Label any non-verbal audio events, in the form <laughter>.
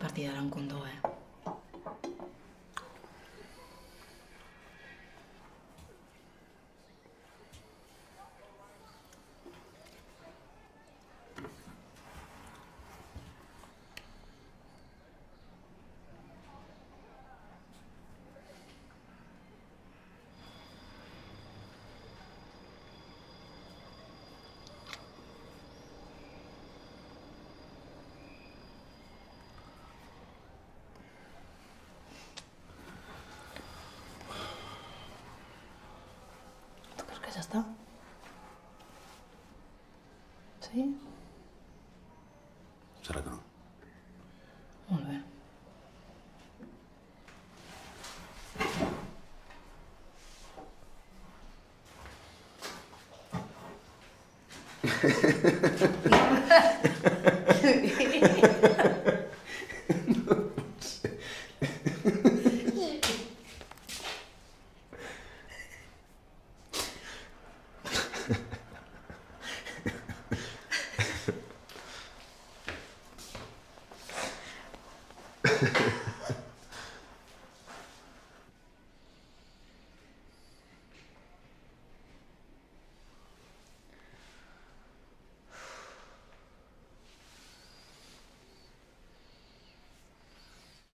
partida con doe condoe. Eh. Està? Sí? Serà que no? Molt bé. <laughs>